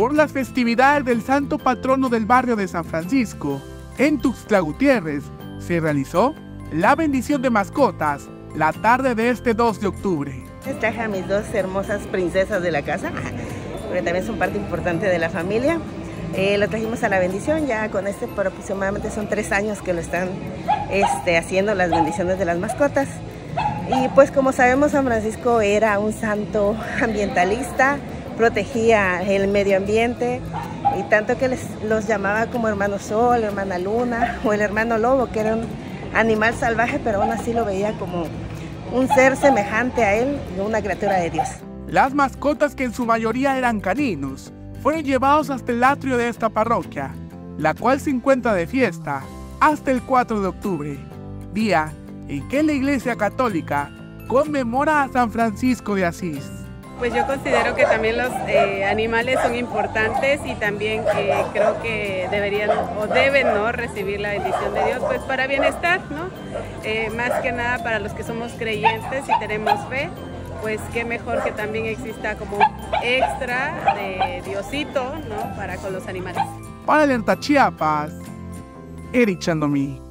por las festividades del santo patrono del barrio de San Francisco, en Tuxtla Gutiérrez, se realizó la bendición de mascotas la tarde de este 2 de octubre. Traje a mis dos hermosas princesas de la casa, porque también son parte importante de la familia. Eh, lo trajimos a la bendición, ya con este aproximadamente son tres años que lo están este, haciendo las bendiciones de las mascotas. Y pues como sabemos San Francisco era un santo ambientalista, protegía el medio ambiente y tanto que les, los llamaba como hermano sol, hermana luna o el hermano lobo, que era un animal salvaje, pero aún así lo veía como un ser semejante a él una criatura de Dios. Las mascotas, que en su mayoría eran caninos, fueron llevados hasta el atrio de esta parroquia, la cual se encuentra de fiesta hasta el 4 de octubre, día en que la Iglesia Católica conmemora a San Francisco de Asís. Pues yo considero que también los eh, animales son importantes y también creo que deberían o deben ¿no? recibir la bendición de Dios pues para bienestar, ¿no? Eh, más que nada para los que somos creyentes y tenemos fe, pues qué mejor que también exista como extra de Diosito ¿no? para con los animales. Para Alerta Chiapas, Eric Chandomí.